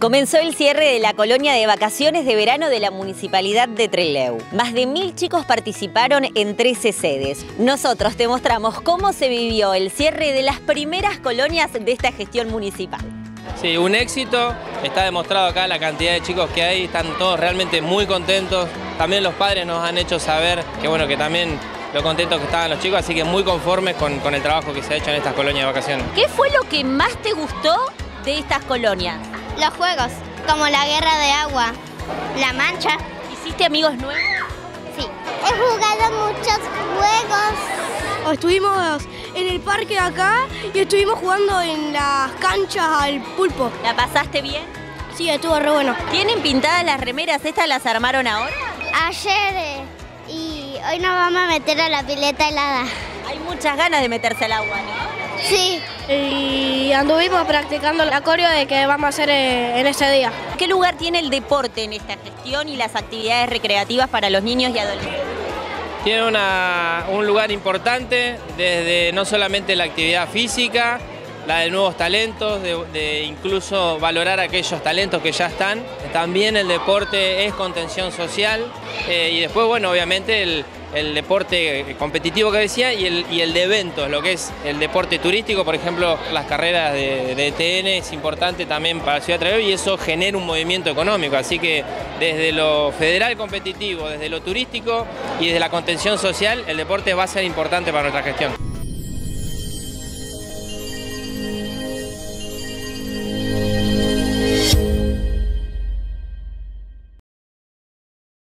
Comenzó el cierre de la colonia de vacaciones de verano de la Municipalidad de Trelew. Más de mil chicos participaron en 13 sedes. Nosotros te mostramos cómo se vivió el cierre de las primeras colonias de esta gestión municipal. Sí, un éxito, está demostrado acá la cantidad de chicos que hay, están todos realmente muy contentos. También los padres nos han hecho saber que bueno, que también lo contentos que estaban los chicos, así que muy conformes con, con el trabajo que se ha hecho en estas colonias de vacaciones. ¿Qué fue lo que más te gustó de estas colonias? Los juegos, como la guerra de agua, la mancha. ¿Hiciste amigos nuevos? Sí. He jugado muchos juegos. Estuvimos en el parque acá y estuvimos jugando en las canchas al pulpo. ¿La pasaste bien? Sí, estuvo re bueno. ¿Tienen pintadas las remeras? ¿Estas las armaron ahora? Ayer eh, y hoy nos vamos a meter a la pileta helada. Hay muchas ganas de meterse al agua, ¿no? Sí. Y anduvimos practicando el acorio de que vamos a hacer eh, en ese día. ¿Qué lugar tiene el deporte en esta gestión y las actividades recreativas para los niños y adolescentes? Tiene una- un lugar importante desde no solamente la actividad física, la de nuevos talentos, de, incluso valorar aquellos talentos que ya están. También el deporte es contención social eh, y después, bueno, obviamente el, el deporte competitivo que decía y el, y el de eventos, lo que es el deporte turístico, por ejemplo, las carreras de, de TN es importante también para ciudad de y eso genera un movimiento económico. Así que desde lo federal competitivo, desde lo turístico y desde la contención social, el deporte va a ser importante para nuestra gestión.